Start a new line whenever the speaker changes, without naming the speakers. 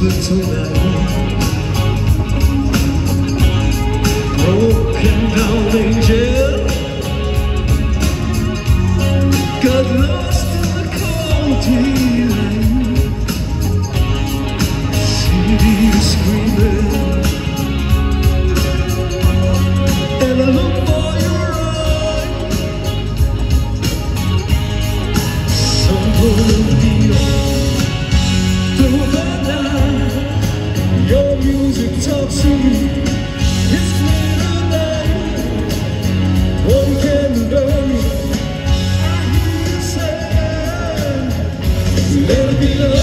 whisper tonight Broken down angel. Got lost in the cold daylight See you screaming. And I look for your eyes. Someone beyond through the will be.